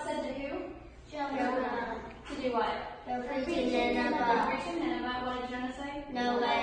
said to who? Jonah. To do what? Go preach to Nineveh. Preach to Nineveh. What did Jonah say? No way.